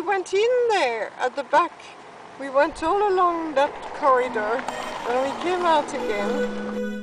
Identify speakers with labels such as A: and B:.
A: we went in there at the back. We went all along that corridor and we came out again.